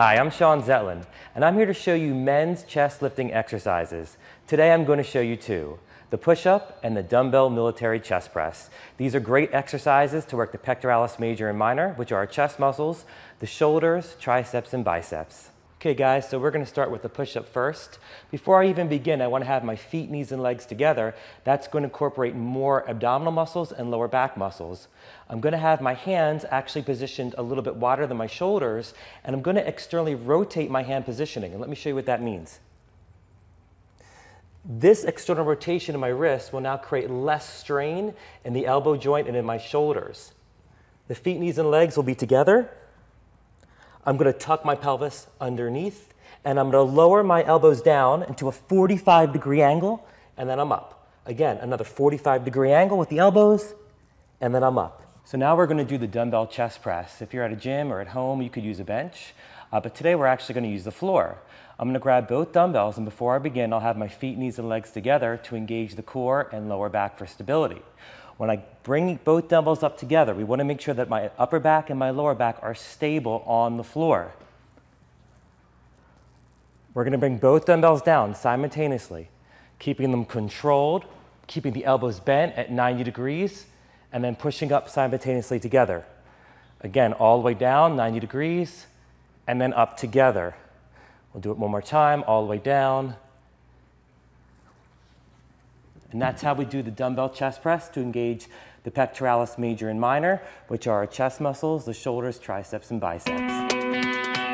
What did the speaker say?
Hi, I'm Shaun Zetlin, and I'm here to show you men's chest lifting exercises. Today I'm going to show you two, the push-up and the dumbbell military chest press. These are great exercises to work the pectoralis major and minor, which are our chest muscles, the shoulders, triceps, and biceps. Okay guys, so we're gonna start with the push-up first. Before I even begin, I wanna have my feet, knees, and legs together. That's gonna incorporate more abdominal muscles and lower back muscles. I'm gonna have my hands actually positioned a little bit wider than my shoulders, and I'm gonna externally rotate my hand positioning. And let me show you what that means. This external rotation in my wrist will now create less strain in the elbow joint and in my shoulders. The feet, knees, and legs will be together, I'm going to tuck my pelvis underneath and I'm going to lower my elbows down into a 45 degree angle and then I'm up. Again, another 45 degree angle with the elbows and then I'm up. So now we're going to do the dumbbell chest press. If you're at a gym or at home, you could use a bench, uh, but today we're actually going to use the floor. I'm going to grab both dumbbells and before I begin, I'll have my feet, knees, and legs together to engage the core and lower back for stability. When I bring both dumbbells up together, we want to make sure that my upper back and my lower back are stable on the floor. We're going to bring both dumbbells down simultaneously, keeping them controlled, keeping the elbows bent at 90 degrees, and then pushing up simultaneously together. Again, all the way down, 90 degrees, and then up together. We'll do it one more time, all the way down, and that's how we do the dumbbell chest press to engage the pectoralis major and minor, which are our chest muscles, the shoulders, triceps, and biceps.